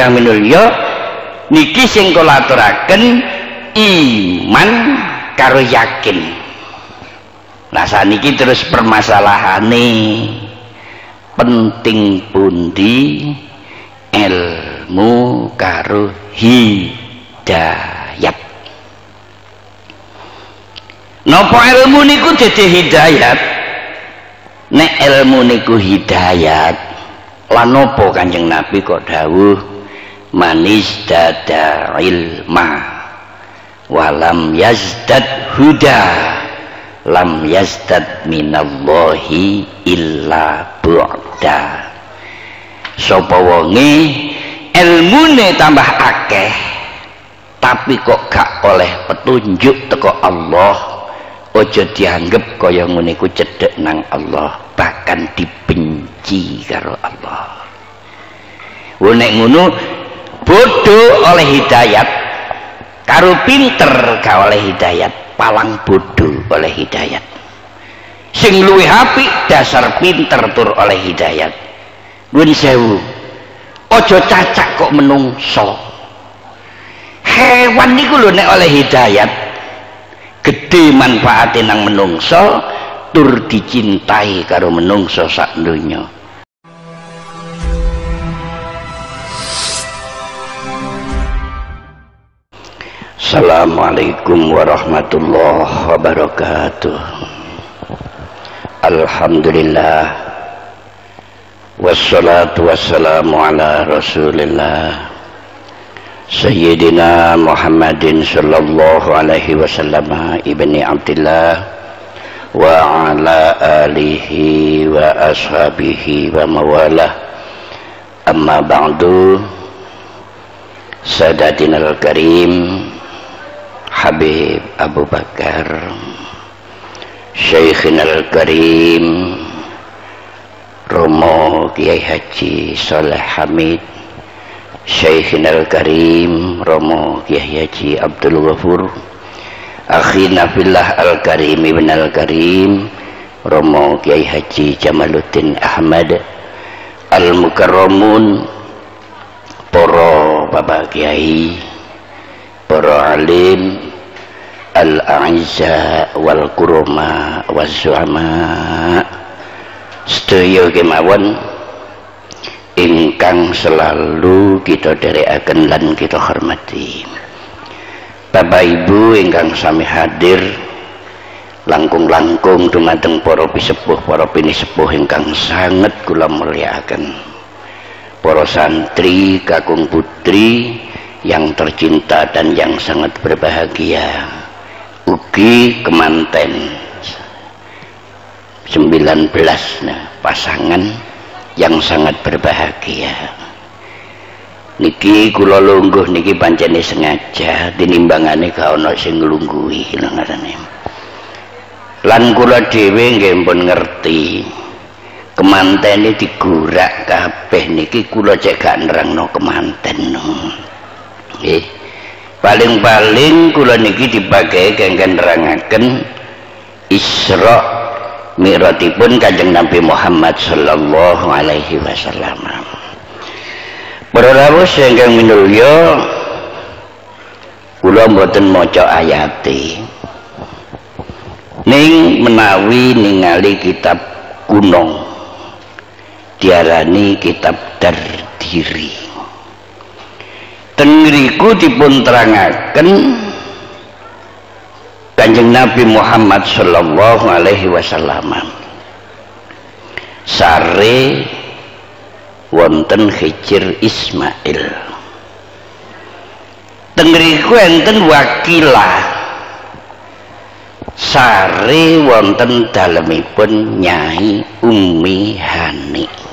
ingkang minulya niki sing kula aturaken iman karo yakin. Nah saniki terus permasalahane penting pundi ilmu karo hidayat. Napa ilmu niku dadi hidayat? Nek ilmu niku hidayat lan napa kanjeng nabi kok dawuh manis dada ilma. Walam yazdad huda. Lam yazdad minallahi illa bu'da. Sapa wonge ilmune tambah akeh. Tapi kok gak oleh petunjuk teko Allah ojo dianggap kaya ngene ku cedhek nang Allah bahkan dibenci karo Allah. Nek ngono bodoh oleh hidayat karo pinter gak oleh hidayat palang bodoh oleh hidayat sing luwih dasar pinter tur oleh hidayat Nuwun sewu. Aja cacak kok menungso. Hewan niku lho nek oleh hidayat gede manfaate nang menungso tur dicintai karo menungso sak donya. Assalamualaikum warahmatullahi wabarakatuh. Alhamdulillah. Wassalatu wassalamu ala rasulillah. Sayyidina Muhammadin sallallahu alaihi wasallam ibni Abdullah Wa ala alihi wa ashabihi wa mawalah. Amma ba'du Sadatina al-karim Habib Abu Bakar Syekh Al-Karim Romo Kiai Haji Saleh Hamid Syekh Al-Karim Romo Kiai Haji Abdul Ghafur Akhina Fillah Al-Karim Ibn Al-Karim Romo Kiai Haji Jamaluddin Ahmad Al-Mukarramun Poro Bapak Kiai Poro alim Al-A'izza Wal-Kuruma Wal-Zu'ama sedaya kemawon ingkang selalu kita derekaken lan kita hormati. Bapak Ibu ingkang sami hadir langkung-langkung dumateng para pisepuh para pinisepuh ingkang sangat kula mulyakaken para santri kakung putri yang tercinta dan yang sangat berbahagia ugi kemanten. 19 nah, pasangan yang sangat berbahagia. Niki kula lungguh niki pancene sengaja tinimbangane gak ana sing nglungguhi ngarane. Lan kula dhewe nggih pun ngerti kemantene digurak kabeh niki kula cek gak nerangno kemanten. Nggih paling-paling kula niki dipakai kengken nerangaken Isra mi'ratipun kanjeng Nabi Muhammad sallallahu alaihi wasallam. Para rawuh ingkang minulya kula mboten maca ayate ning menawi ningali kitab kuno diarani kitab dardiri tengriku dipun terangaken Kanjeng Nabi Muhammad sallallahu alaihi wasallam. Sare wonten Hijir Ismail. Tengriku enten wakilah. Sare wonten dalemipun Nyai Umi Hani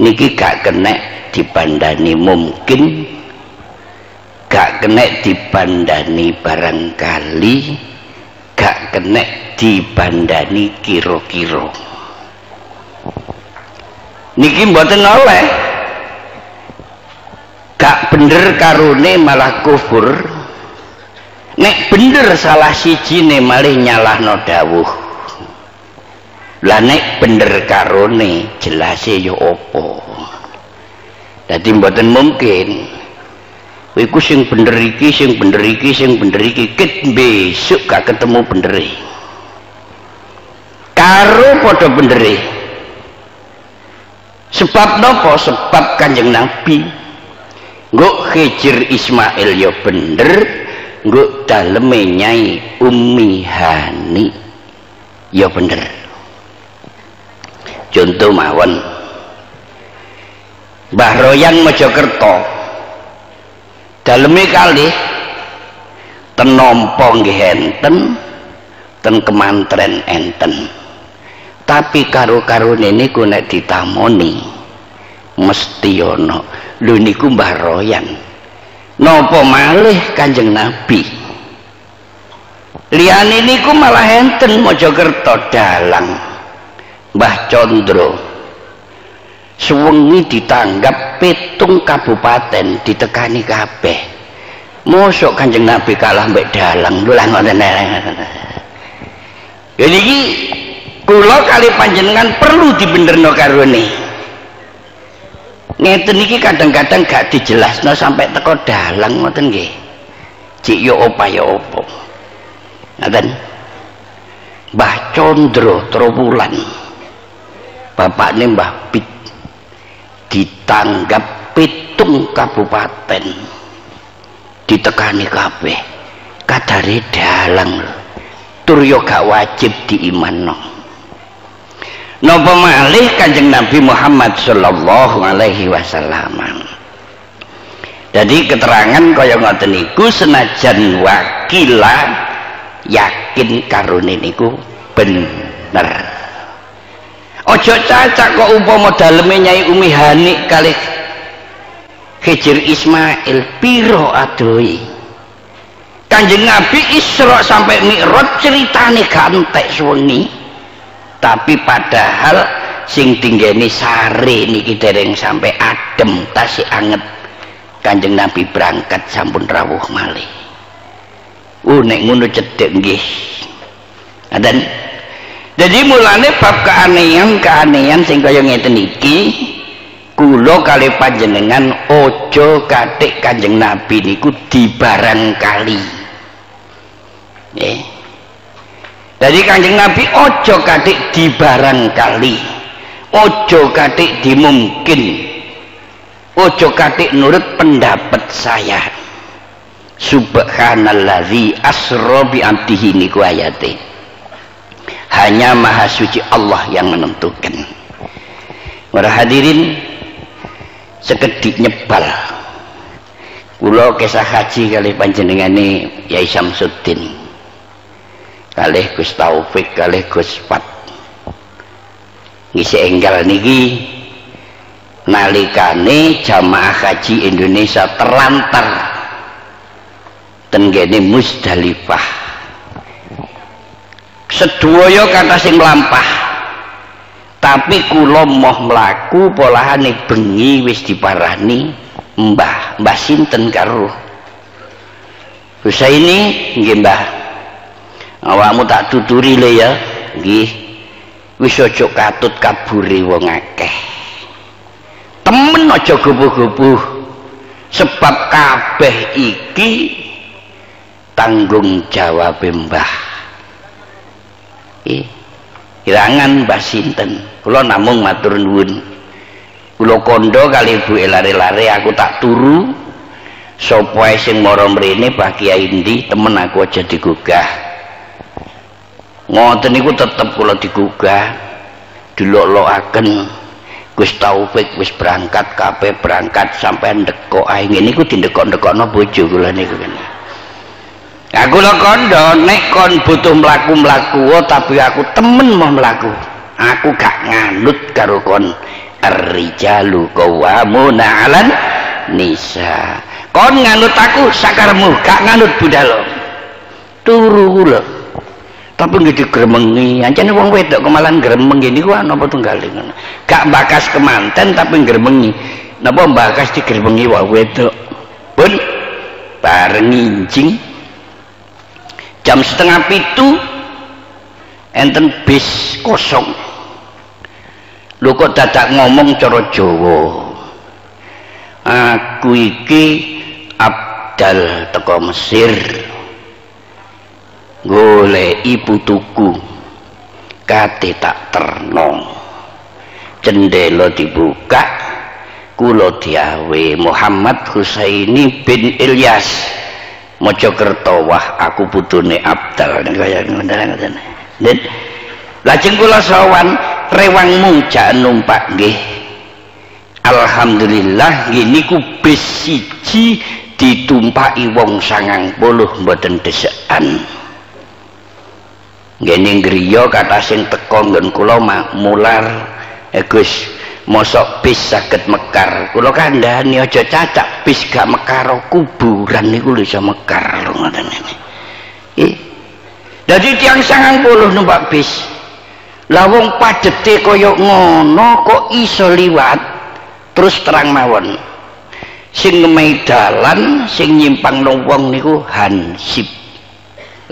niki gak kenek dibandani mungkin. Gak kena dibandani barangkali. Gak kena dibandani kiro-kiro niki mboten oleh. Gak bener karune malah kufur. Nek bener salah siji ne malih nyalahno dawuh lah nek bener karone jelase yo opo jadi mboten mungkin. Iku sing bener iki sing bener iki sing bener iki ket besok gak ketemu bener. Karo padha bener. Sebab nopo sebab kanjeng nabi. Nguk hijir Ismail ya bener nguk daleme nyai Ummi Hani ya bener contoh mawon. Mbah Royan Mojokerto. Daleme kali tenompo nggih enten ten kemantren enten. Tapi karo-karone niku nek ditamoni mesti ana. Lho niku Mbah Royan. Napa malih Kanjeng Nabi? Liyane malah enten Mojokerto dalang Mbah Condro suwengi ditanggap petung kabupaten ditekani kabeh. Mosok Kanjeng Nabi kalah mbek dalang. Lho lah ngoten Jadi kula kali panjenengan perlu dibenerno karone ngeten iki kadang-kadang gak dijelasno sampai teko dalang ngoten nggih. Cik yo opa yo opo. Ngoten Mbah Condro Trowulan bapaknya Mbah Pit ditanggap pitung kabupaten ditekani kabeh kadare dalang tur yo gak wajib diimanno Napa malih Kanjeng Nabi Muhammad sallallahu alaihi wasallam. Jadi keterangan kaya ngoten senajan wakila yakin karune niku bener. Ojo cacak kok umpama daleme Nyai Umi Hanik kali Hijir Ismail piro adoi. Kanjeng Nabi Isra sampai Mi'raj ceritane gantek suwengi. Tapi padahal sing tinggeni sare niki dereng sampai adem tasih anget. Kanjeng nabi berangkat sampun rawuh malih. Uh nek ngono cedek nggih. Dan jadi mulane bab keanehan keanehan sing kaya ngeten iki kula kali panjenengan ojo katik kanjeng nabi niku di barangkali eh jadi kanjeng Nabi ojo katik di barangkali ojo katik di mungkin ojo katik nurut pendapat saya. Subhanalladzi asra bi abdihi niku ayate hanya maha suci Allah yang menentukan. Para hadirin sekedik nyebal. Kula kisah haji kali panjenengane Yai Samsuddin kalih Gus Taufik kalih Gus Pat ngisi enggal niki nalikane jamaah haji Indonesia terlantar tenggene Musdalifah sedaya kata sing melampah tapi kula moh mlaku polahane bengi wis diparani Mbah Mbah sinten karo. Husaini nggih Mbah. Awakmu tak tuturi le ya. Nggih. Wis aja katut kabure wong akeh. Temen aja gubuh-gubuh sebab kabeh iki tanggung jawab mbah irangan mbah sinten. Kula namung matur nuwun. Kula kondo kali Bu lare-lare aku tak turu. Sapa sing mara mrene Pak Kiai Indi temen aku aja digugah. Ngoten niku tetep kula digugah. Dilok-lokaken. Gus Taufik wis berangkat kabeh berangkat sampai ndekok ae. Ngene iku dindekok-ndekokno bojo kula niku. kan aku lho kondo nek kon butuh mlaku-mlaku oh, tapi aku temen mau mlaku. Aku gak nganut karo kon. Rijalu qawwamuna 'alan nisa. Kon nganut aku sakarmu gak nganut budalo turu kula. Tapi nggih digremengi. Ancene wong wedok kemalan gremeng ini ku napa tunggali ngono? Gak bakas kemanten tapi gremengi napa bakas digremengi wong wedok? Pun bareng ngincing jam setengah pitu enten bis kosong. Lu kok dadak ngomong cara Jawa? Aku iki abdal teko Mesir. Golek ibu tuku kate tak terno. Jendela dibuka kula diawe Muhammad Husaini bin Ilyas Mojokerto wah aku putune Abdal. Kaya ngoten. Dan lajeng kula sawan rewangmu jak numpak nggih. Alhamdulillah gini ku bis siji ditumpaki wong sangang puluh mboten desekan. Ngene griya kata sing teko nggon kula mular. Eh Gus mosok bis saged mekar. Kula kandhani aja cacak bis gak mekar kuburan niku lho mekar lho ngoten iki dadi tiyang 90 numpak bis. Lah wong padete kaya ngono kok iso liwat? Terus terang mawon. Sing ngemei dalan sing nyimpang wong niku hansip.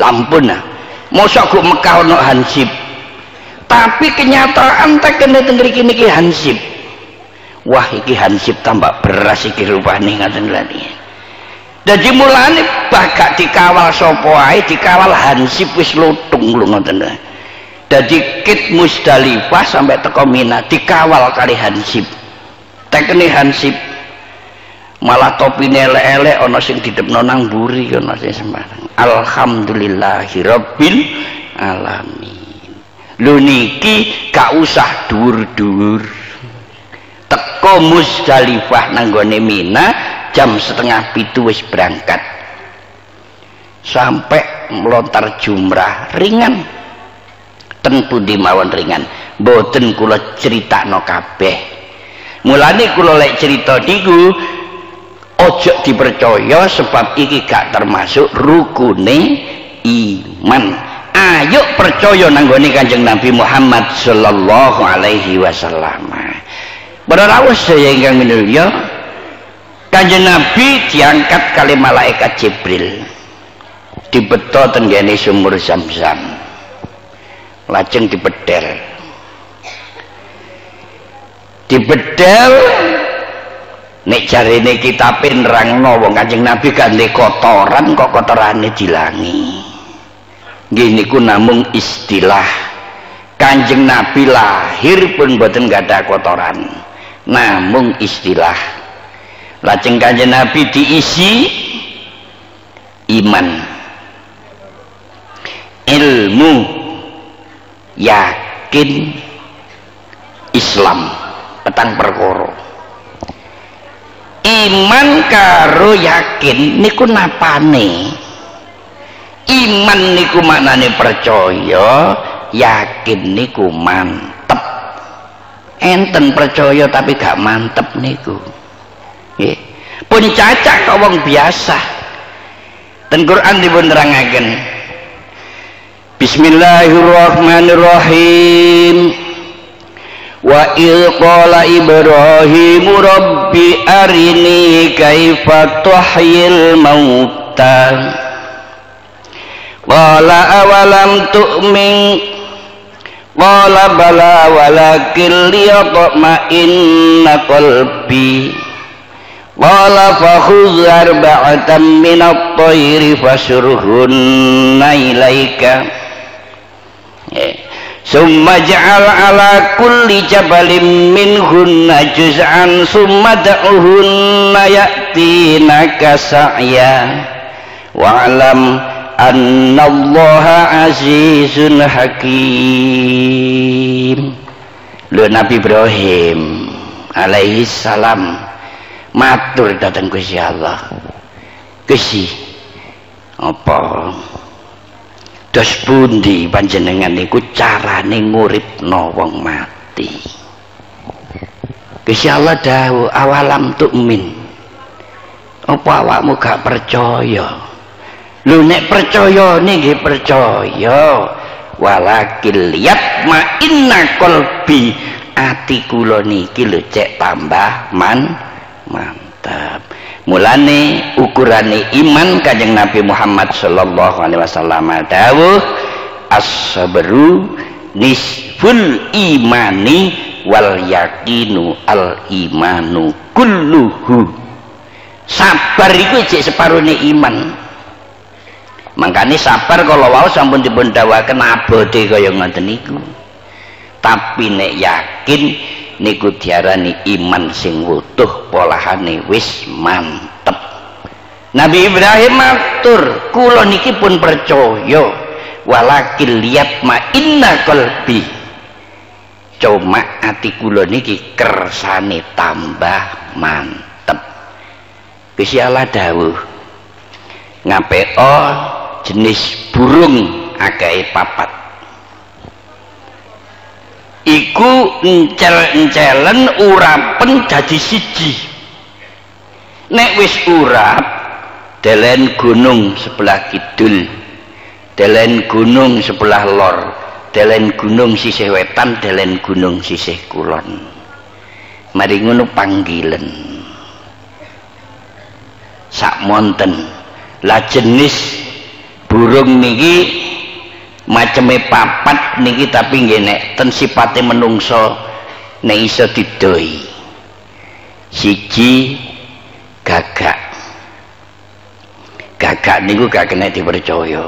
Lampun nah mosok kok mekar ono hansip tapi kenyataan tak kena tenggeri kini ki hansip. Wah iki hansip tambah beras iki rupane ngaten lani dadi mulane bagak dikawal sapa dikawal hansip wis lutung lho ngoten dadi kit musdalifah sampai teko mina dikawal kali hansip. Tekene hansip. Malah topi elek-elek ana sing didepno nang buri ana sing sembarang. Alhamdulillahirabbil alamin lu niki gak usah dur-dur. Teko Musdalifah nanggone Mina jam setengah pitu wis berangkat. Sampai melontar jumrah ringan. Tentu dimawon ringan. Boten kula cerita no kabeh. Mulane kula lek cerita niku ojo dipercaya sebab iki gak termasuk rukune iman ayo percaya nanggone kanjeng Nabi Muhammad sallallahu alaihi wasallam. Pada rawuh saya ingkang minulya kanjeng Nabi diangkat kali malaikat Jibril. Dibeto tenggene sumur zam-zam. Lajeng dibedel. Dibedel nek jarine kita nerangno wong kanjeng Nabi ganti kotoran kok kotorane dilangi gini ku namung istilah. Kanjeng nabi lahir pun boten gak ada kotoran. Namung istilah. Lajeng kanjeng nabi diisi iman. Ilmu yakin Islam. Petang perkoro iman karo yakin niku napane iman niku maknane percaya yakin niku mantep. Enten percaya tapi gak mantep niku. Nggih. Pun cacak kok wong biasa. Dan Quran dipun Bismillahirrahmanirrahim. Wa il qala Ibrahim rabbi arini kaifa tuhyil mauta Qala awalam tu'min? Qala bala walakin liyatma'inna qalbi Qala fakhudh arba'atan min at-tayri fasurhunna ilaika Summa ja'al ala kulli jabalin minhunna juz'an summa da'uhunna ya'tinaka sa'ya. Wa'lam annallaha azizun hakim. Lho Nabi Ibrahim alaihi salam matur datang Gusti Allah. Gusti apa? Dos pundi panjenengan niku carane nguripno wong mati? Gusti Allah dawuh awalam tu'min? Apa awakmu gak percaya lu nek percaya nggih percaya. Walakil liat ma inna kolbi ati kula niki cek tambah man mantap. Mulane ukurane iman kanjeng Nabi Muhammad sallallahu alaihi wasallam. Dawuh as-sabru nisful imani wal yakinu al imanu kulluhu. Sabar itu cek separuhnya iman makanya sabar kalau wau sampun dipun dawakan abode kaya ngoten niku. Tapi nek yakin niku diarani iman sing wutuh polahane wis mantep. Nabi Ibrahim matur kula niki pun percaya walakin liat ma inna qalbi. Cuma ati kula niki kersane tambah mantep. Gusti Allah dawuh ngapeo jenis burung akeh papat. Iku encel-encelen urapen dadi siji. Nek wis urap delen gunung sebelah kidul delen gunung sebelah lor delen gunung sisih wetan delen gunung sisih kulon. Mari ngono panggilan sak monten lah jenis burung niki maceme papat niki tapi nggih nek ten sipate menungso nek iso didoi. Siji gagak. Gagak niku gak kena dipercaya.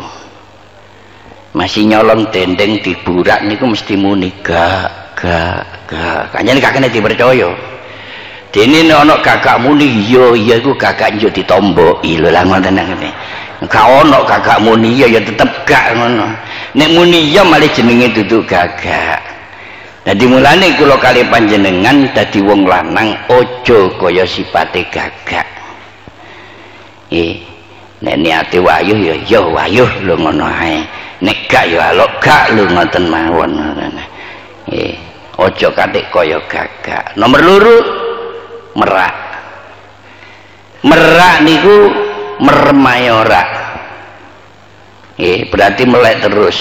Masih nyolong dendeng di burak niku mesti muni gak gak kayaknya gak kena dipercaya dene ana gagak muni iya iya iku gagak njuk ditomboki lho lah ngoten ngene. Gak ono gagak muni ya ya tetep gak ngono. Nek muni ya malah jenenge duduk gagak. Jadi mulane kula kali panjenengan dadi wong lanang ojo kaya sipate gagak. Eh nek niate wayuh ya ya wayuh lho ngono ae. Nek gak ya alok gak lho ngoten mawon eh ojo katik kaya gagak. Nomor loro merak. Merak niku meremai ora eh berarti melek terus.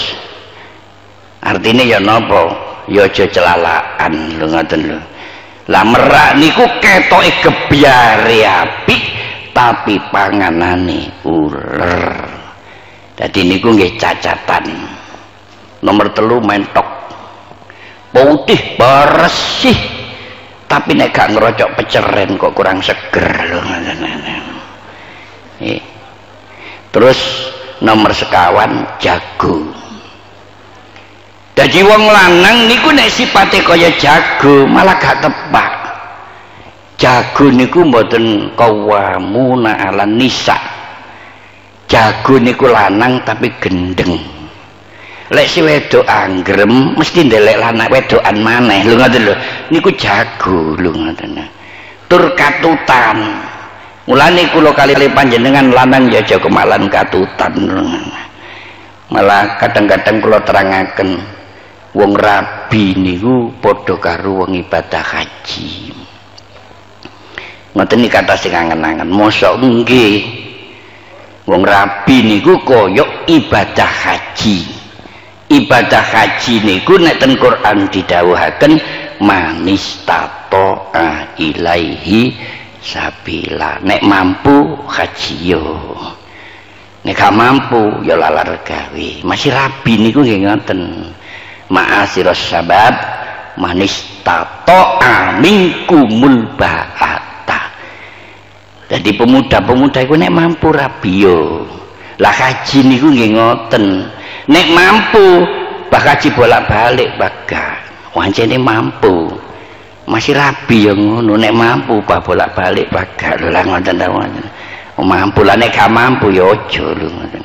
Artinya ya nopo? Ya aja celalaan lho ngoten lah merak niku ketoke gebyare apik tapi panganane uler. Jadi niku nggih cacatan. Nomor telu mentok. Putih bersih tapi nek gak ngerocok peceren kok kurang seger ngoten terus nomor sekawan jago. Jadi wong lanang niku nek sipate kaya jago malah gak tepak. Jago niku mboten kawamuna ala nisa jago niku lanang tapi gendeng lek si wedok anggrem mesti ndelek lanang wedokan maneh. Lho ngoten lho. Niku jago lho ngoten tur katutan. Mulane kula kali panjenengan lanang ya aja kemalan katutan malah kadang-kadang kula terangaken wong rabi niku padha karo wong ibadah haji. Ngoten iki kata sing angen-angen. Mosok nggih wong rabi niku kaya ibadah haji ibadah haji niku nek ten Quran didhawuhaken manis tato ilaihi sabila. Nek mampu haji yo. Nek gak mampu ya lalar gawe. Masih rabi niku nggih ngoten. Ma'asiros sabab manis tato kumul ba'ata. Jadi pemuda-pemuda itu nek mampu rabi yo. Lah haji niku nggih ngoten nek mampu haji bolak-balik baga wancene mampu. Masih rabi yang ngono nek mampu pak bolak-balik bagal lho lah ngoten ta oh, mampu lah nek gak mampu ya aja lho ngoten.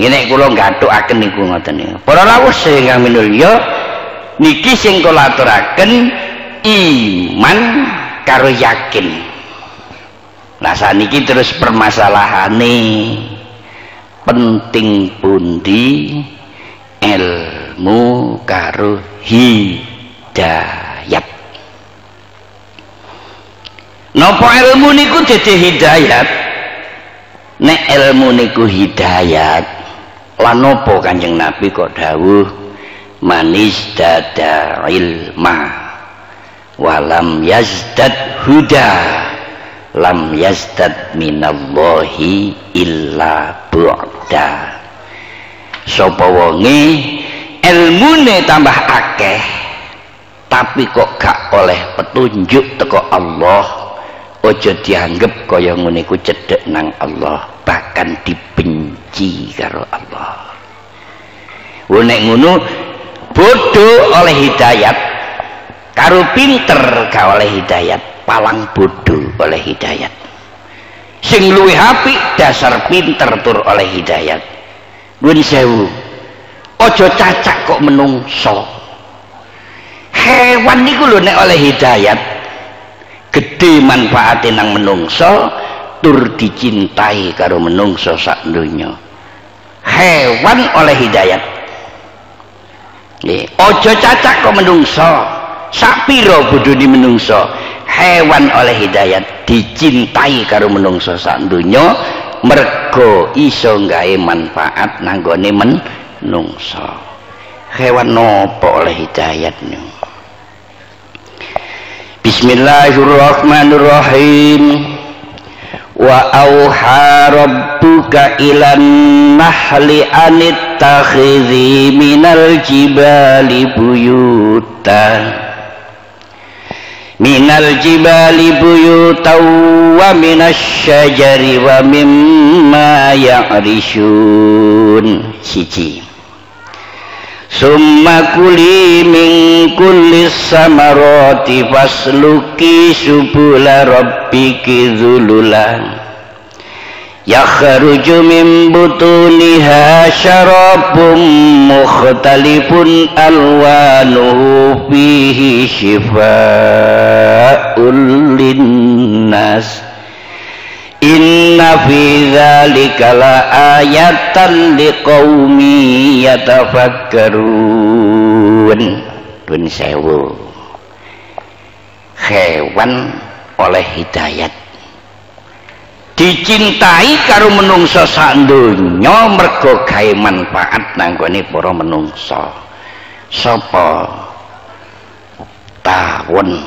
Iki nek kula gathukaken niku ngoten niku. Para lawuh sing minulya niki sing kula aturaken iman karo yakin. Nah saniki terus permasalahane penting pundi ilmu karo hidayat? Nopo ilmu niku dadi hidayat? Nek ilmu niku hidayat lan nopo kanjeng nabi kok dawuh manis dada ilma walam yazdad huda lam yazdad minallahi illa bu'da. Sapa wonge ilmune tambah akeh tapi kok gak oleh petunjuk teko Allah ojo dianggap kaya ngene ku cedhek nang Allah bahkan dibenci karo Allah. Nek ngono bodoh oleh hidayat karo pinter ka oleh hidayat. Palang bodoh oleh hidayat. Sing apik dasar pinter tur oleh hidayat. Nuwun sewu. Aja cacak kok menungso. Hewan niku lho nek oleh hidayat gede manfaatnya nang menungso tur dicintai karo menungso sak donya. Hewan oleh hidayat. Nih, ojo cacak kok menungso sak piro bodoni menungso. Hewan oleh hidayat dicintai karo menungso sak donya mergo iso gawe manfaat nanggone menungso. Hewan nopo oleh hidayat nih Bismillahirrahmanirrahim. Wa auha rabbuka ilan nahli anittakhidhi minal jibali buyuta minal jibali buyuta wa minas syajari wa mimma ya'rishun. Siji. Summa kuli min kulli samarati fasluki subula rabbiki zululan yakhruju min butuniha syarabun mukhtalifun alwanuhu fihi shifaa'un Inna fi dzalika la ayatan liqaumi. Hewan oleh hidayat dicintai karo menungso sak donya mergo gawe manfaat nanggone para menungso. Sapa? Tawon.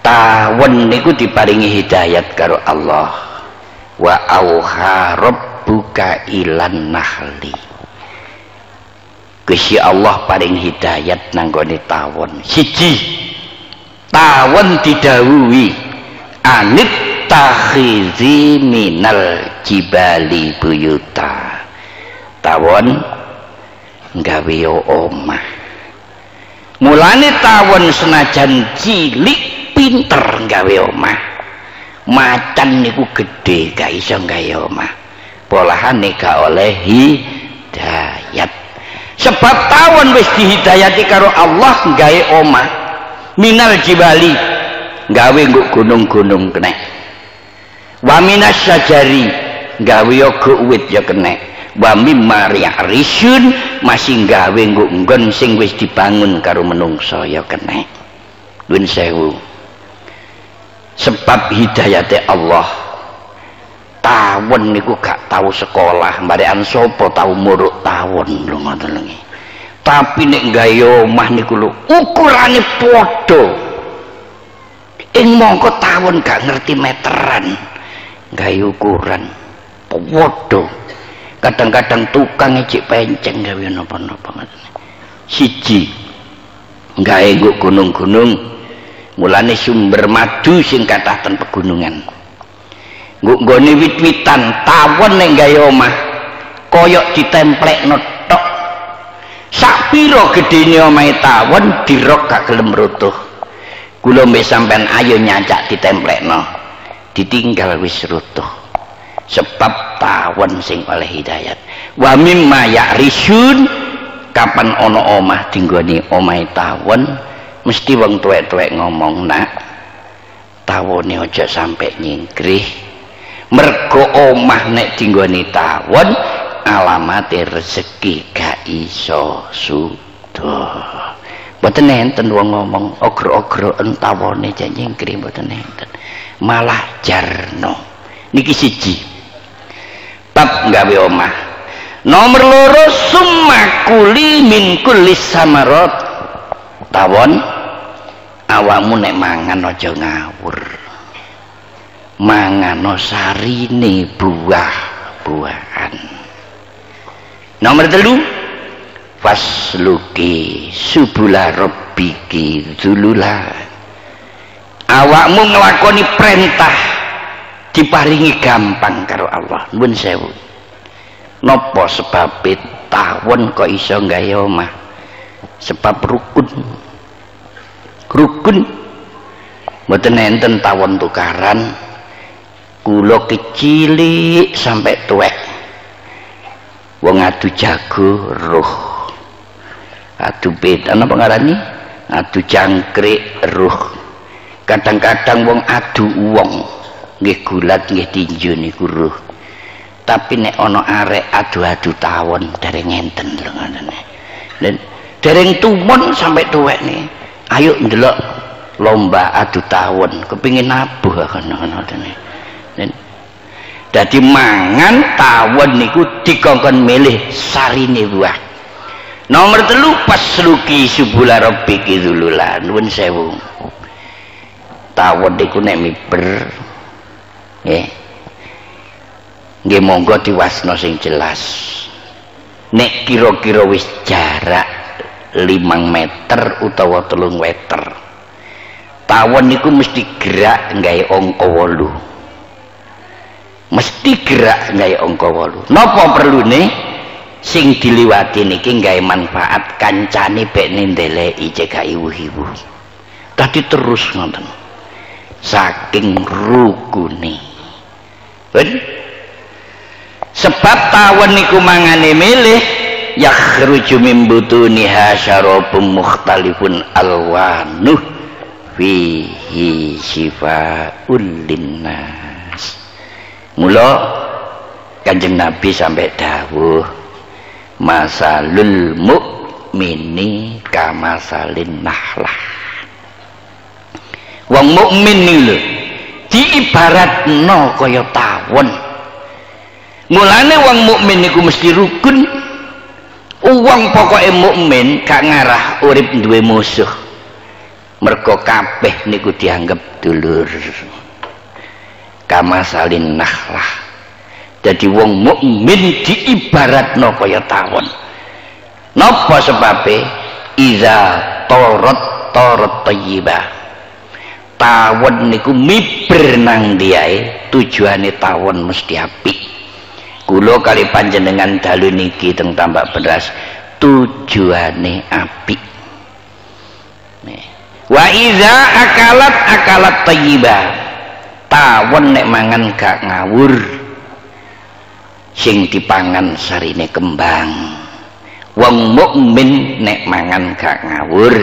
Tawon niku diparingi hidayat karo Allah. Wa auha rabbuka ilan nahli. Gusti Allah paring hidayat nanggone tawon. Siji tawon didhawuhi. Anit takhizi minal jibali buyuta. Tawon gawe omah. Mulane tawon senajan cilik pinter gawe omah. Macan niku gede gak iso gawe omah. Polahane gak oleh hidayat. Sebab tawon wis dihidayati karo Allah gawe omah. Minal jibali gawe nguk gunung-gunung kena wa minas syajari. Gawe yoga uwit ya kena. Wa mimma risun masih gawe nguk nggon sing wis dibangun karo menungso ya kena. Dun sewu. Sebab hidayate Allah. Tawon niku gak tahu sekolah. Mbarian sapa tahu muruk tawon lho ngoten lho tapi nek gawe omah niku lho ukurane padha. Ing mongko tawon gak ngerti meteran gawe ukuran. Padha kadang-kadang tukang ejek penceng gawe napa-napa siji gawe gunung-gunung. Mulane sumber madu sing kathah ten pegunungan nggone wit-witan tawon ning gawe omah koyok ditemplekno tok. Sak pira gedene omahe tawon dirok gak gelem rutuh kula mbek sampean ayo nyancak ditemplekno ditinggal wis rutuh. Sebab tawon sing oleh hidayat. Wa mimma ya'risun kapan ana omah dinggone omahe tawon mesti wong tuwek-tuwek ngomong nak tawone aja sampai nyingkrih. Mergo omah nek dinggoni tawon alamate rezeki gak iso sudah mboten enten wong ngomong ogro-ogro entawone jan nyingkrih mboten enten. Malah jarno. Niki siji. Bab gawe omah. Nomor loro summa kuli min kulli samarot tawon awakmu nek mangan aja ngawur. Mangano sarine buah-buahan. Nomor telu fasluki subula rabbiki zulula. Awakmu ngelakoni perintah diparingi gampang karo Allah. Nuwun sewu. Napa sebab tawon kok iso gawe omah? Sebab rukun. Rukun. Mboten enten tawon tukaran. Kula kecilik sampai tuwek. Wong adu jago roh adu beda apa ngarani adu jangkrik roh kadang-kadang wong adu wong nggih gulat nggih tinju niku roh tapi nek ana arek adu-adu tawon dereng ngenten lho ngoten dan dereng tumun sampai tuwek nih ayo ndelok lomba adu tawon kepingin nabuh ngoten dan dadi mangan tawon niku dikongkon milih sarine buah nomor telu pas luki subula rabbiki dzulula nuwun sewu. Tawon niku nek miber. Nggih. Nggih monggo diwasno sing jelas. Nek kira-kira wis jarak 5 meter utawa telung meter tawon niku mesti gerak nggawe angka 8 mesti gerak nggawe angka 8 napa perlune sing diliwati niki nggawe manfaat kancane bek ndeleki cek iwu-iwu tadi terus ngoten. Saking rukune. Ben sebab tawon niku mangane milih yakhruju min butuniha syarabun mukhtalifun alwanuh fihi shifaa'ul linnas. Mula kanjeng nabi sampai dawuh masalul mukmini kamasalin nahlah. Wong mukmin nih lho diibaratno kaya tawon. Mulane wong mukmin niku mesti rukun uang pokoknya mukmin gak ngarah urip duwe musuh. Mergo kabeh niku dianggap dulur. Kama salin nahlah jadi wong mukmin diibaratno kaya tawon. Napa sebabe? Iza torot torot tayyibah. Tawon niku miber nang diae tujuane tawon mesti apik. Kula kali panjenengan dalu niki teng tambak beras tujuane apik. Wa iza akalat akalat tayyibah. Tawon nek mangan gak ngawur sing dipangan sarine kembang. Wong mukmin nek mangan gak ngawur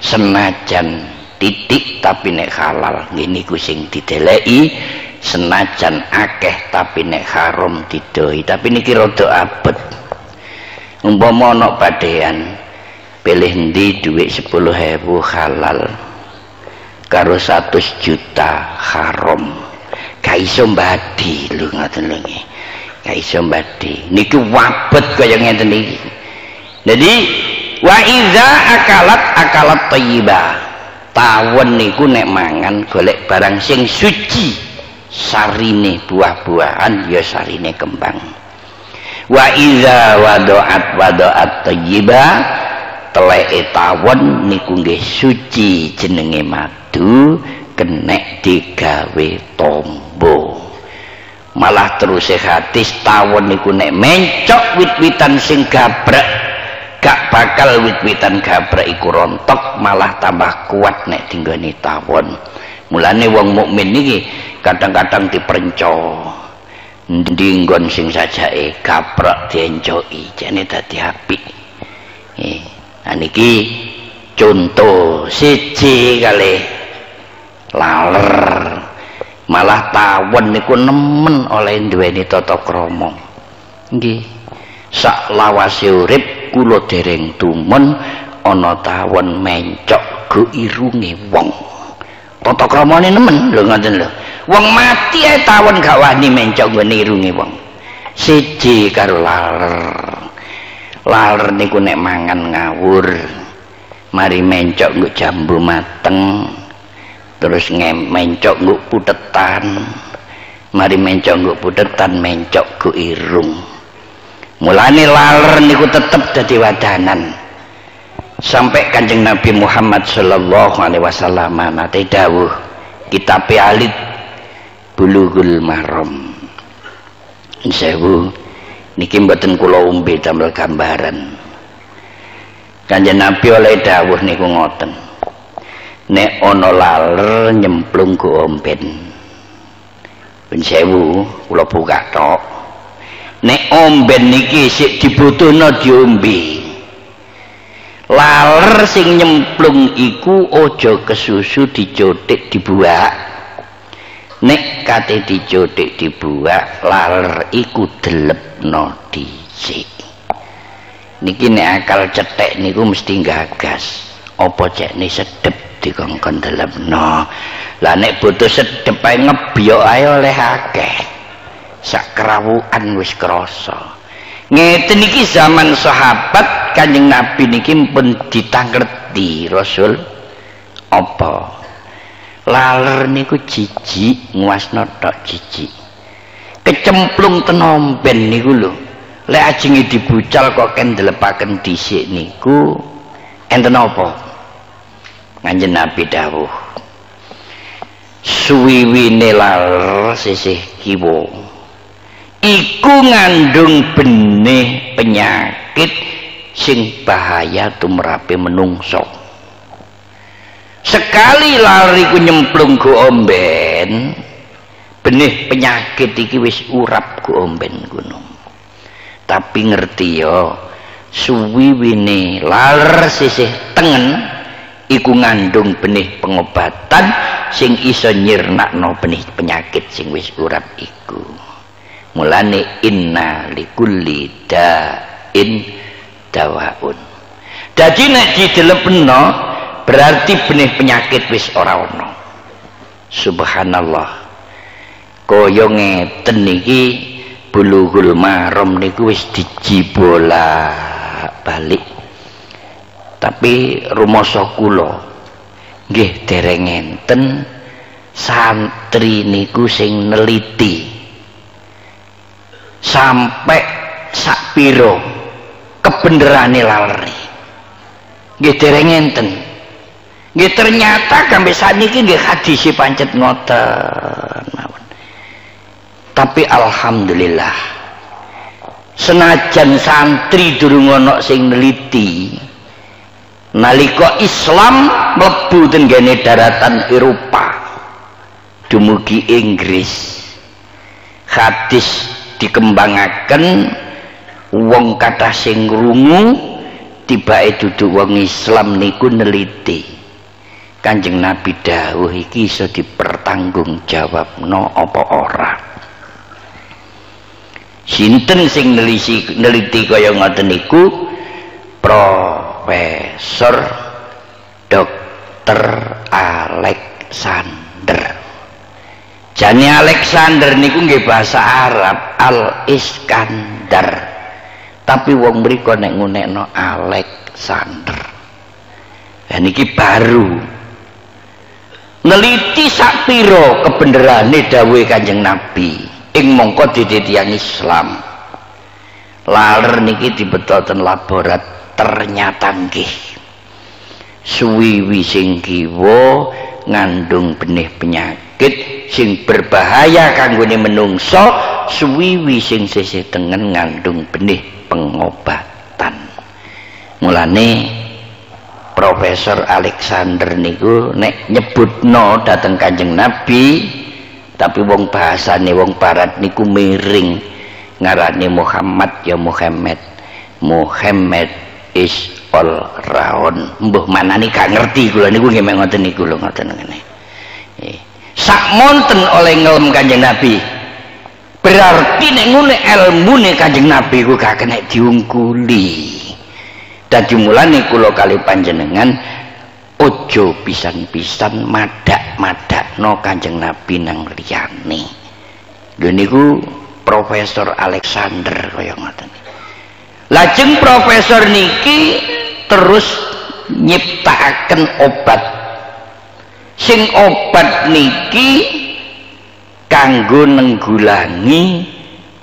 senajan titik tapi nek halal ngene iku sing dideleki senajan akeh tapi nek haram didoi. Tapi niki rada abet. Umpama ana badean pilih ndi dhuwit 10.000 halal karo 100 juta haram. Gak iso mbadi lho ngoten lho nggih gak iso mbadi niki wabet kaya ngeten iki. Jadi wa iza akalat akalat thayyibah tawon niku nek mangan golek barang sing suci sarine buah-buahan ya sarine kembang. Wa iza wadoat wadoat thayyibah teleke tawon niku nggih suci jenenge itu kenek digawe tombo malah terus hadis tawon niku nek mencok wit-witan sing gabrek gak bakal wit-witan gabrek iku rontok malah tambah kuat nek tinggani tawon. Mulane wong mukmin niki kadang-kadang diperenco ndinggon sing sajake gabrek diencoki jane dadi apik. Eh niki contoh siji kali. Laler malah tawon niku nemen oleh duweni tata krama. Nggih. Sak lawase urip kula dereng tumen ana tawon mencok go irunge wong. Tata kramane nemen lho ngoten lho. Wong mati ae tawon gak wani mencok ngene irunge wong. Siji karo laler. Laler niku nek mangan ngawur mari mencok nggo jambu mateng terus mencok nguk putetan. Mari mencok nguk putetan mencok ku irung. Mulane laler niku tetep dadi wadanan. Sampai kanjeng Nabi Muhammad sallallahu alaihi wasallam nate dawuh kitab alit bulughul maram. Sewu niki mboten kula umbi damel gambaran. Kanjeng nabi oleh dawuh niku ngoten nek ana laler nyemplung go omben. Ben sewu kula buka tok. Nek omben niki sik dibutuhno diombe. Laler sing nyemplung iku aja kesusu dicotik dibuak nek kate dicotik dibuak laler iku delepno dhisik. Niki nek akal cetek niku mesti gagas apa cekne sedep dikongkon delepno lah nek butuh sedep ae ngebyok oleh akeh. Sak kerawuan wis krasa. Ngeten iki zaman sahabat kanjeng nabi niki pun ditanggerti rasul. Apa? Laler niku jijik nguasno tok jijik. Kecemplung tenomben niku lho. Lek ajenge dibucal kok kendelepaken dhisik niku enten apa kanjeng nabi dawuh suwiwine laler sisih kiwa. Iku ngandung benih penyakit sing bahaya tumrape menungso. Sekali lari ku nyemplung ku omben benih penyakit iki wis urap ku omben gunung. Tapi ngerti yo suwiwine lar sisih tengen iku ngandung benih pengobatan sing iso nyirnakno benih penyakit sing wis urap iku. Mulane inna likulli da'in dawaun. Dadi nek didelepno berarti benih penyakit wis ora ono. Subhanallah. Kaya ngeten iki bulughul maram niku wis dijibola balik tapi rumasa kula nggih dereng enten santri niku sing neliti. Sampai sakpiro kebenerane lalari. Nggih dereng enten. Nggih ternyata sampai saat ini nggih hadis pancet ngoten tapi alhamdulillah senajan santri durung ana sing neliti nalika Islam mlebu tenggene daratan Eropa dumugi Inggris. Hadis dikembangaken wong kata sing ngrungu tibake dudu wong Islam niku neliti. Kanjeng Nabi dawuh iki iso dipertanggungjawabno apa ora? Sinten sing neliti neliti kaya ngoten niku Profesor Dr. Alexander Jani Alexander niku nggih bahasa Arab Al Iskandar. Tapi wong mriku nek ngunekno Alexander. Ya niki baru. Neliti sak pira kebenerane dawuhe Kanjeng Nabi ing mongko dititian Islam. Laler niki dibetoten laborat ternyata nggih. Suwiwi sing kiwa ngandung benih penyakit sing berbahaya kanggone menungso suwiwi sing sisih tengen ngandung benih pengobatan mulane Profesor Alexander niku nek nyebutno dateng Kanjeng Nabi tapi wong bahasane wong barat niku miring ngarani Muhammad ya Muhammad Muhammad is all round mbuh manani gak ngerti kula niku nggih ngoten niku lho ngoten eh sak monten oleh ngelem kanjeng nabi. Berarti nek ngune ilmu nih kanjeng nabi ku gak kena diungkuli dan dimulai kulo kali panjenengan ojo pisan-pisan madak-madak no kanjeng nabi nang liyane. Lho ku Profesor Alexander kaya ngoten lajeng profesor niki terus nyiptakan obat sing obat niki kanggo nenggulangi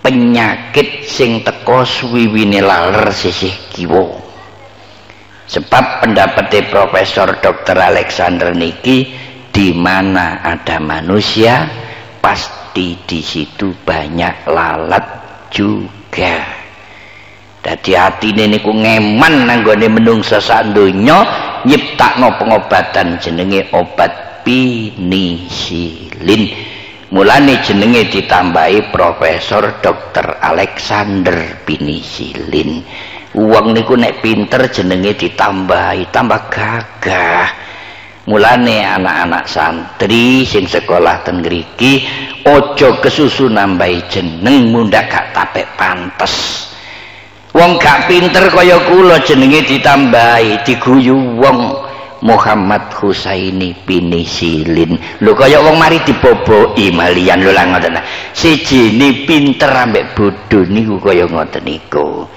penyakit sing teko suwiwine laler sisih kiwa sebab pendapatnya Profesor Dr. Alexander niki di mana ada manusia pasti di situ banyak lalat juga dadi atine niku ngeman nanggone menungsa sak donya nyiptakno pengobatan jenenge obat penisilin mulane jenenge ditambahi Profesor Dr. Alexander Penisilin uang niku nek pinter jenenge ditambahi tambah gagah. Mulane anak-anak santri sing sekolah ten ngriki ojo kesusu nambahi jeneng mundak gak tapek pantes wong gak pinter kaya kula jenenge ditambahi diguyu wong Muhammad Husaini pinisilin lho kaya wong mari diboboki malian. Lho lah ngoten. Sijine pinter ambek bodho niku kaya ngoten niku.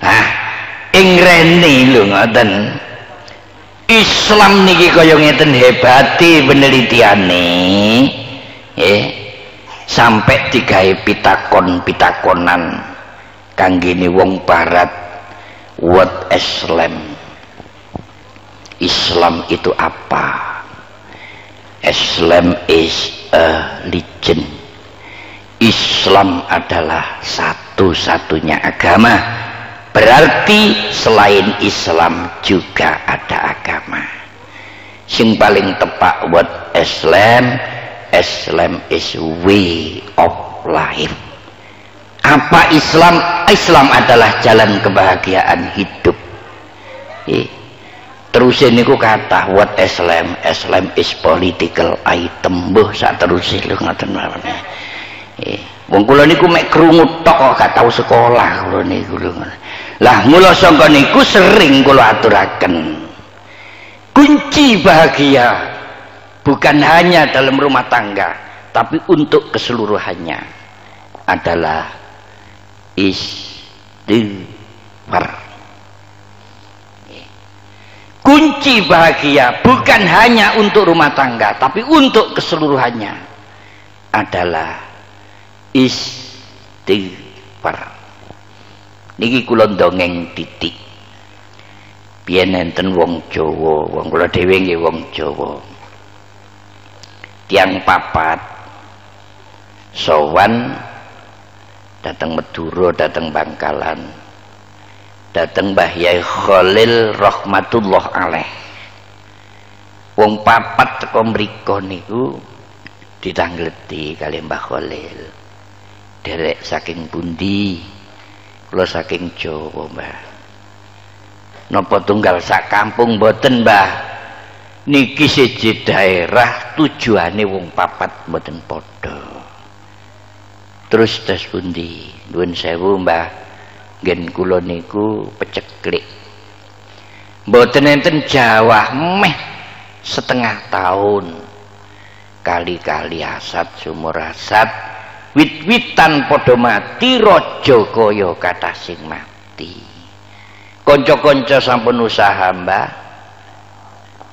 Ah ing rene lho ngoten. Islam niki kaya ngeten hebati penelitiane. Eh sampai digawe pitakon-pitakonan kanggene wong barat what Islam? Islam itu apa? Islam is a religion. Islam adalah satu-satunya agama. Berarti selain Islam juga ada agama. Sing paling tepat buat Islam? Islam is way of life apa Islam Islam adalah jalan kebahagiaan hidup eh. terus ini ku kata what Islam Islam is political item buh saat terus lu ngatain apa eh. Wong kula niku mek krungu tok gak tau sekolah kula niku lho lah mula sangka niku sering kula aturaken kunci bahagia bukan hanya dalam rumah tangga tapi untuk keseluruhannya adalah istighfar. Kunci bahagia bukan hanya untuk rumah tangga tapi untuk keseluruhannya adalah istighfar. Niki kula dongeng titik. Biyen enten wong Jawa wong kula dhewe nggih wong Jawa. Tiang papat sowan datang Madura datang Bangkalan. Datang Mbah Yai Khalil rahmatullah alaih wong papat teko mriku niku ditangleti kali Mbah Khalil. Derek saking pundi kula saking Jawa Mbah. Napa tunggal sak kampung boten Mbah? Niki siji daerah tujuane wong papat boten padha terus tes pundi? Nuwun sewu Mbah. Ngen kula niku peceklik. Mboten enten Jawa meh setengah tahun. Kali-kali asat sumur asat wit-witan padha mati raja kaya kathah sing mati. Kanca-kanca sampun usaha Mbah.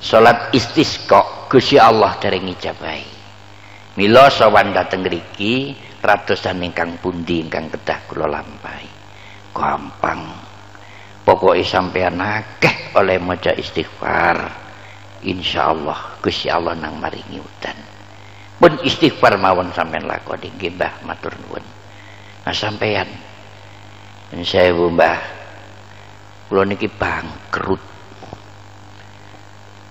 Salat istisqa Gusti Allah dereng ngijabahi mila sawan dhateng mriki ratusan ingkang pundi ingkang kedah kula lampahi. Gampang. Pokoknya sampean akeh oleh maca istighfar. Insyaallah Gusti Allah nang maringi udan. Pun istighfar mawon sampean lakoni nggih Mbah matur nuwun. Nah sampean saya Mbah kula niki bangkrut.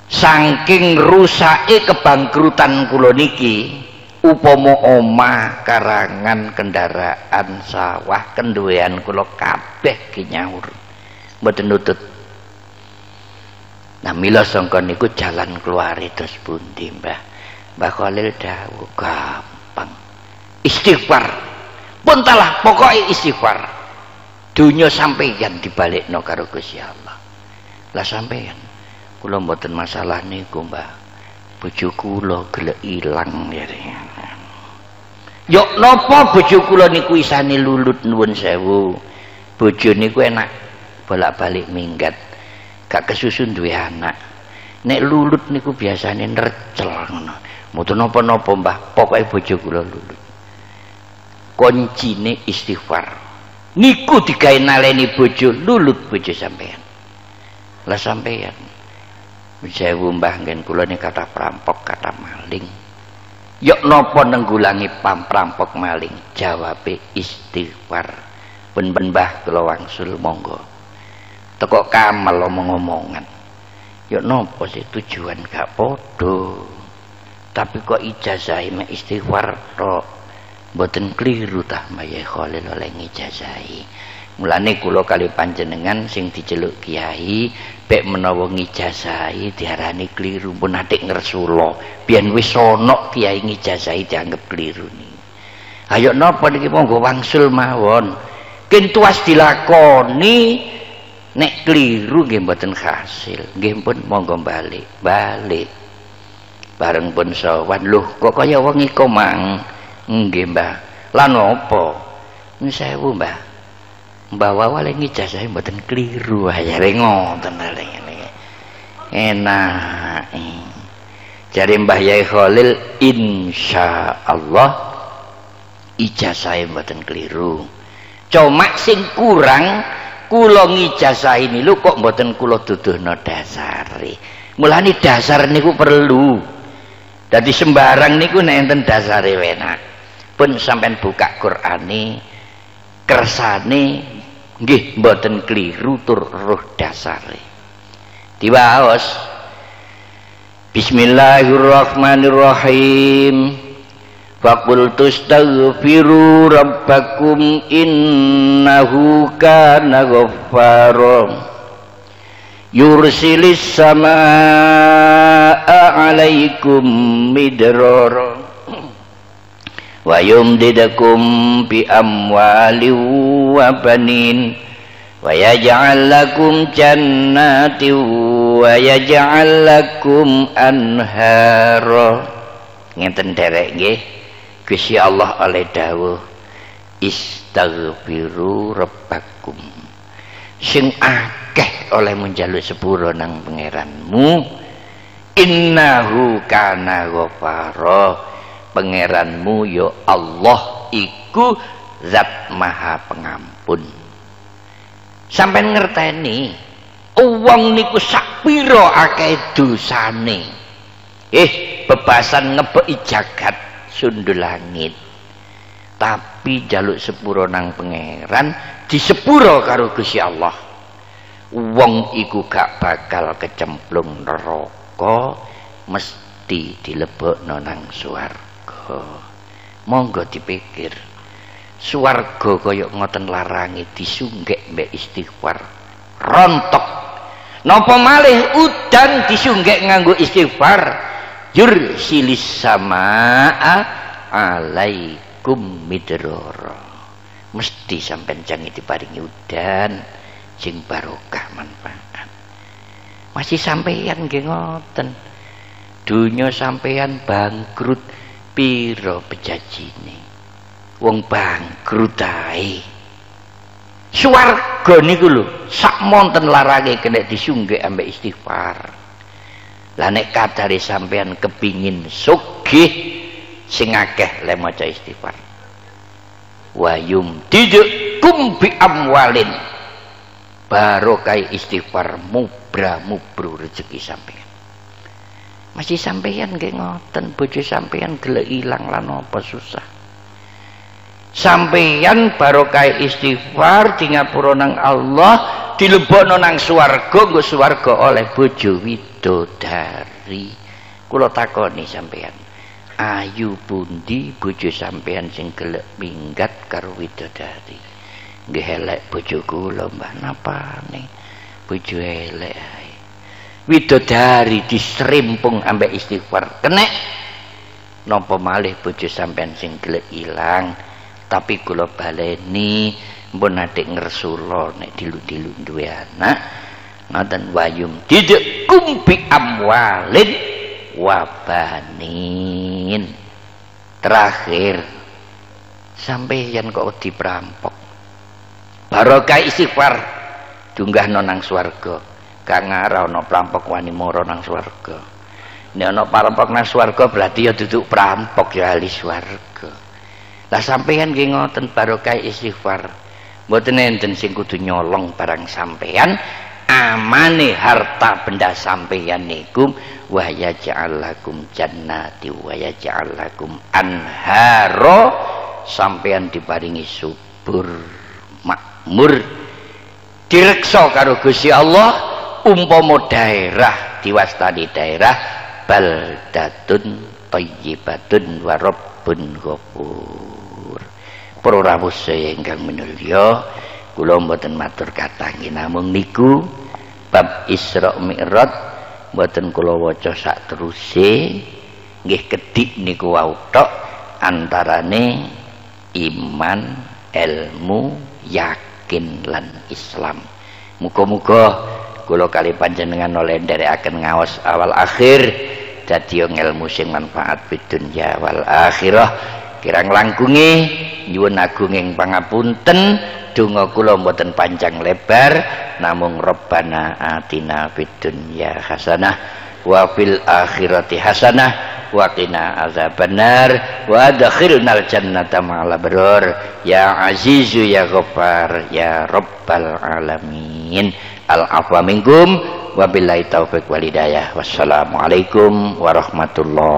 Saking rusake kebangkrutan kula niki upama omah karangan kendaraan sawah kenduwean kula kabeh kinyaur mboten nutut nah mila sangka niku jalan keluar terus pundi Mbah Mbah Khalil dawuh gampang. Istighfar. Pun pokoknya istighfar. Dunia sampeyan dibalikno karo Gusti Allah. Lah sampeyan kula mboten masalah niku, Mbah. Bojo kula gelek ilang ya. Yo napa bojo kula niku isane lulut nuwun sewu. Bojo niku enak bolak-balik minggat. Gak kesusun duwe anak. Nek lulut niku biasane nercel ngono. Mboten napa-napa Mbah, pokoke bojo kula lulu. Kuncine istighfar. Niku digawe naleni bojo lulut bojo sampean. Lah sampean sewu mbah ngen kula ini kata perampok kata maling yuk nopo nenggulangi pam perampok maling. Jawab istighfar. Pun ben mbah kula wangsul monggo. Teko kamal omong-omongan. Yuk nopo sih tujuan gak podo. Tapi kok ijazah mek istighfar tok? Mboten keliru tah Mbah oleh ngijazahi mulane kula kali panjenengan sing diceluk kiai pek menawa ngijazahi diarani keliru. Pun atik ngersula biyen wis ana kiai ngijazahi dianggap keliru ni. Ayo napa niki monggo wangsul mawon. Kintuas dilakoni nek keliru nggih mboten hasil nggih pun monggo balik balik. Bareng pun sawan lho kok kaya wong iku mang? Nggih mbah. Lan apa sewu mbah mbah wawa lagi ijazah mboten keliru ajare ngoten enak jari mbah Yai Khalil insyaallah ijazah mboten keliru. Cuma sing kurang kula ngijazah ini lho kok mboten kula duduhna dasare. Mulane dasar niku perlu. Dadi sembarang niku nek enten dasare enak pun sampai buka Qur'ani kersane nggih mboten keliru tur roh dasare. Diwaos Bismillahirrahmanirrahim. Faqul tustaghfiru rabbakum innahu kana ghaffara. Yursilis samaa alaikum midrara banin. Wa yaj'al lakum jannatin wa yaj'al lakum anhara. Ngenten derek nggih. Gusti Allah oleh dawuh istaghfiru rabbakum. Sing akeh oleh menjaluk sepuro nang pangeranmu innahu kana ghafara pangeranmu ya Allah iku zat maha pengampun. Sampai ngerteni uang niku sakpiro akeh dosane. Eh bebasan ngebeki jagat sundul langit. Tapi jaluk sepuro nang pangeran di sepuro karo Gusti Allah. Wong iku gak bakal kecemplung neraka mesti dilebokno nang suar monggo dipikir. Swarga kaya ngoten larangi disunggek mbek istighfar. Rontok. Napa malih udan disunggek nganggo istighfar? Yursilis samaa alaikum midrora mesti sampean jangan diparingi udan sing barokah manfaat. Masih sampeyan nggih ngoten. Dunya sampeyan bangkrut piro pejajine wong bangkrut ae. Swarga niku sak monten larange kena disunggih ambek istighfar. Lah kadare sampean kepingin sugih sing akeh istighfar. Wa yumdidukum bi amwalin. Barokah istighfar mubra mubru rezeki sampean masih sampeyan nggih ngoten bojo sampeyan gelek ilang lan apa susah. Sampeyan barokah istighfar di ngapura nang Allah dilebokno nang swarga nggo swarga oleh bojo widodari. Kula takoni sampeyan ayu pundi bojo sampeyan sing gelek minggat karo widodari? Nggih elek bojo kula mbah napane? Bojo elek widodari diserimpung ambek istighfar. Kena. Nopo malih bojo sampean sing gelek ilang. Tapi kula baleni mbon adik ngersula nek dilu-dilu duwe anak. Ngoten wayum tidak kumpi amwalin wabanin. Terakhir sampai yang kok diperampok? Barokah istighfar dunggah nonang swarga kang ora ana perampok wani mara nang swarga. Nek ana perampok nang swarga berarti ya duduk perampok ya ahli swarga. Lah sampeyan nggih ngoten barokah istighfar. Mboten enten sing kudu nyolong barang sampeyan amane harta benda sampeyan niku wa yaj'al lakum jannati wa yaj'al anharo sampeyan diparingi subur makmur direksa karo Gusti Allah umpama daerah diwastani daerah baldatun thayyibatun wa rabbun ghafur. Para rawuh ingkang minulya mboten matur kathah namung niku bab Isra Mi'raj mboten kula waca sak teruse nggih niku wau tok antarane iman ilmu yakin lan Islam. Muga-muga kula kali panjenengan oleh nderekaken ngaos awal akhir dadi ilmu sing manfaat bidunya wal akhirah. Kirang langkunge nyuwun agunging pangapunten donga kula mboten panjang lebar namung robbana atina fid dunya hasanah wa fil akhirati hasanah wa qina azabannar wa adkhilnal jannata ma'al ya azizu ya ghaffar ya rabbal alamin al afwa minkum wabillahi taufiq walidayah. Wassalamualaikum warahmatullahi